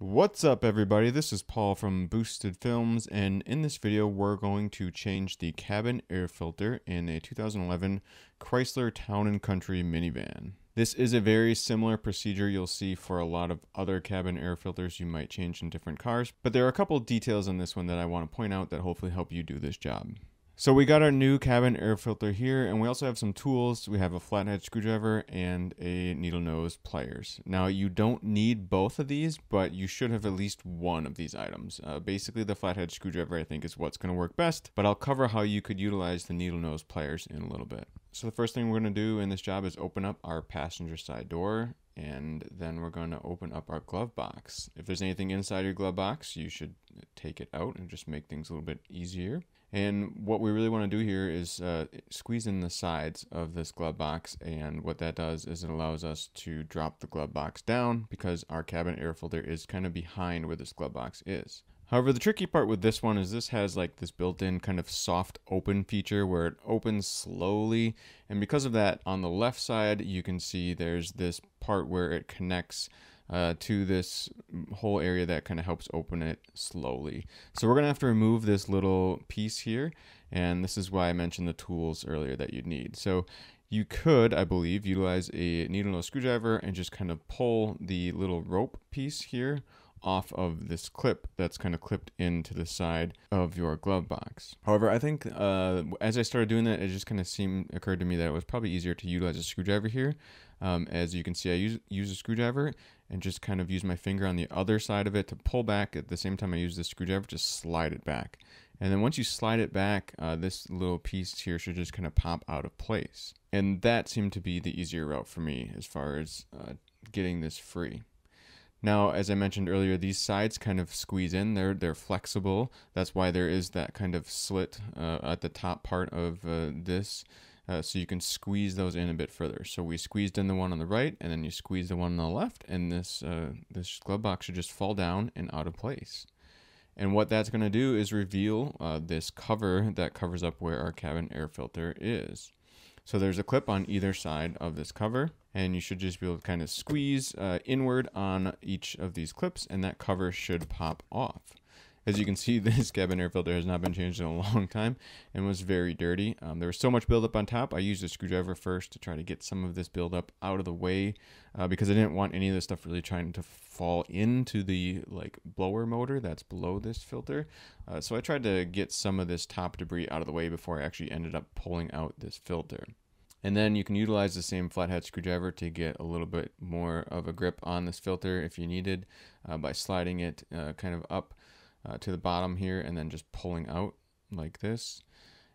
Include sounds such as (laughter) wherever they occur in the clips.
What's up everybody, this is Paul from Boosted Films and in this video we're going to change the cabin air filter in a 2011 Chrysler Town & Country minivan. This is a very similar procedure you'll see for a lot of other cabin air filters you might change in different cars, but there are a couple details on this one that I want to point out that hopefully help you do this job. So we got our new cabin air filter here, and we also have some tools. We have a flathead screwdriver and a needle nose pliers. Now you don't need both of these, but you should have at least one of these items. Uh, basically the flathead screwdriver I think is what's going to work best, but I'll cover how you could utilize the needle nose pliers in a little bit. So the first thing we're going to do in this job is open up our passenger side door and then we're going to open up our glove box. If there's anything inside your glove box, you should take it out and just make things a little bit easier. And what we really want to do here is uh, squeeze in the sides of this glove box. And what that does is it allows us to drop the glove box down because our cabin air filter is kind of behind where this glove box is. However, the tricky part with this one is this has like this built-in kind of soft open feature where it opens slowly. And because of that, on the left side, you can see there's this part where it connects uh, to this whole area that kind of helps open it slowly. So we're going to have to remove this little piece here. And this is why I mentioned the tools earlier that you'd need. So you could, I believe, utilize a needle nose screwdriver and just kind of pull the little rope piece here off of this clip that's kind of clipped into the side of your glove box. However, I think uh, as I started doing that, it just kind of seemed occurred to me that it was probably easier to utilize a screwdriver here. Um, as you can see, I use, use a screwdriver and just kind of use my finger on the other side of it to pull back at the same time I use the screwdriver to slide it back. And then once you slide it back, uh, this little piece here should just kind of pop out of place. And that seemed to be the easier route for me as far as uh, getting this free. Now, as I mentioned earlier, these sides kind of squeeze in. They're they're flexible. That's why there is that kind of slit uh, at the top part of uh, this uh, so you can squeeze those in a bit further. So we squeezed in the one on the right, and then you squeeze the one on the left, and this uh, this glove box should just fall down and out of place. And what that's going to do is reveal uh, this cover that covers up where our cabin air filter is. So there's a clip on either side of this cover, and you should just be able to kind of squeeze uh, inward on each of these clips, and that cover should pop off. As you can see, (laughs) this cabin air filter has not been changed in a long time and was very dirty. Um, there was so much buildup on top. I used a screwdriver first to try to get some of this buildup out of the way uh, because I didn't want any of this stuff really trying to fall into the like blower motor that's below this filter. Uh, so I tried to get some of this top debris out of the way before I actually ended up pulling out this filter. And then you can utilize the same flathead screwdriver to get a little bit more of a grip on this filter if you needed uh, by sliding it uh, kind of up uh, to the bottom here and then just pulling out like this.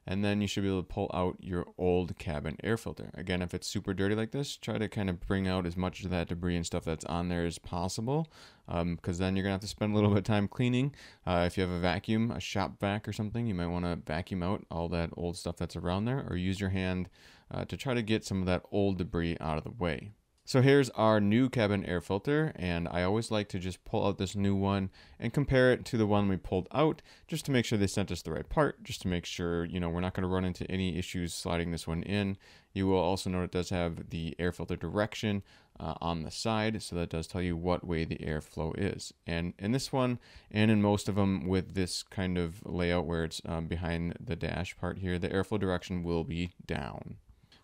And then you should be able to pull out your old cabin air filter. Again, if it's super dirty like this, try to kind of bring out as much of that debris and stuff that's on there as possible. Because um, then you're going to have to spend a little bit of time cleaning. Uh, if you have a vacuum, a shop vac or something, you might want to vacuum out all that old stuff that's around there or use your hand uh, to try to get some of that old debris out of the way. So here's our new cabin air filter and I always like to just pull out this new one and compare it to the one we pulled out just to make sure they sent us the right part, just to make sure, you know, we're not going to run into any issues sliding this one in. You will also note it does have the air filter direction uh, on the side, so that does tell you what way the airflow is. And in this one, and in most of them with this kind of layout where it's um, behind the dash part here, the airflow direction will be down.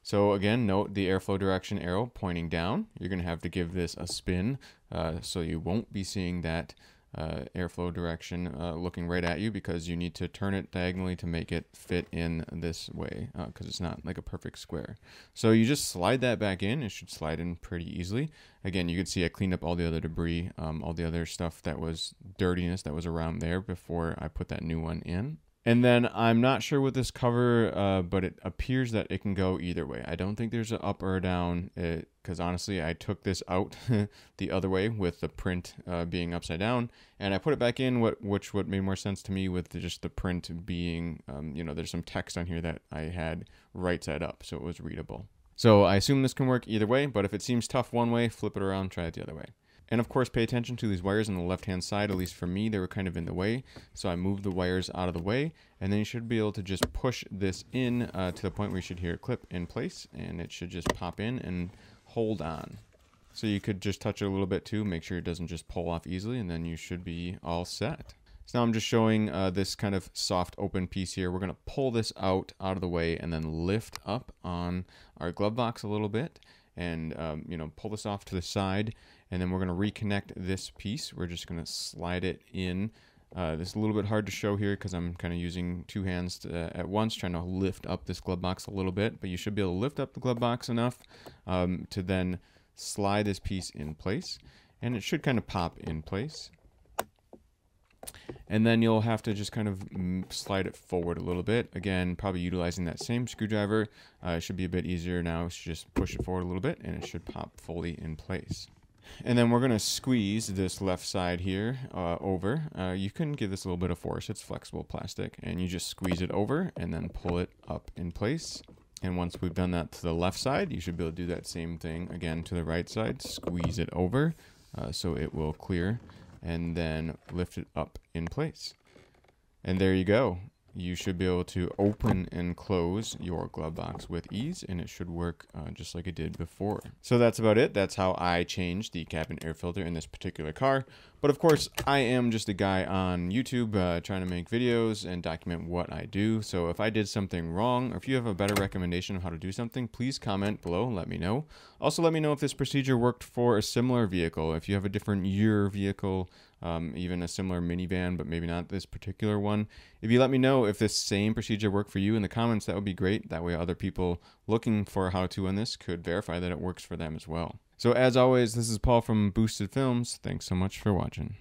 So again, note the airflow direction arrow pointing down. You're going to have to give this a spin uh, so you won't be seeing that uh, airflow direction uh, looking right at you because you need to turn it diagonally to make it fit in this way because uh, it's not like a perfect square. So you just slide that back in. It should slide in pretty easily. Again, you can see I cleaned up all the other debris, um, all the other stuff that was dirtiness that was around there before I put that new one in. And then I'm not sure with this cover, uh, but it appears that it can go either way. I don't think there's an up or a down, because honestly, I took this out (laughs) the other way with the print uh, being upside down, and I put it back in, what which what made more sense to me with the, just the print being, um, you know, there's some text on here that I had right side up, so it was readable. So I assume this can work either way, but if it seems tough one way, flip it around, try it the other way. And of course, pay attention to these wires on the left-hand side. At least for me, they were kind of in the way. So I moved the wires out of the way. And then you should be able to just push this in uh, to the point where you should hear it clip in place. And it should just pop in and hold on. So you could just touch it a little bit too, make sure it doesn't just pull off easily, and then you should be all set. So now I'm just showing uh, this kind of soft open piece here. We're going to pull this out out of the way and then lift up on our glove box a little bit and um, you know pull this off to the side and then we're going to reconnect this piece. We're just going to slide it in. Uh, this is a little bit hard to show here because I'm kind of using two hands to, uh, at once trying to lift up this glove box a little bit, but you should be able to lift up the glove box enough um, to then slide this piece in place and it should kind of pop in place and then you'll have to just kind of slide it forward a little bit. Again, probably utilizing that same screwdriver. Uh, it should be a bit easier now. Just push it forward a little bit and it should pop fully in place. And then we're going to squeeze this left side here uh, over. Uh, you can give this a little bit of force. It's flexible plastic. And you just squeeze it over and then pull it up in place. And once we've done that to the left side, you should be able to do that same thing again to the right side. Squeeze it over uh, so it will clear and then lift it up in place. And there you go you should be able to open and close your glove box with ease and it should work uh, just like it did before. So that's about it. That's how I changed the cabin air filter in this particular car. But of course, I am just a guy on YouTube uh, trying to make videos and document what I do. So if I did something wrong or if you have a better recommendation of how to do something, please comment below and let me know. Also, let me know if this procedure worked for a similar vehicle. If you have a different year vehicle, um, even a similar minivan, but maybe not this particular one. If you let me know if this same procedure worked for you in the comments, that would be great. That way, other people looking for how to on this could verify that it works for them as well. So, as always, this is Paul from Boosted Films. Thanks so much for watching.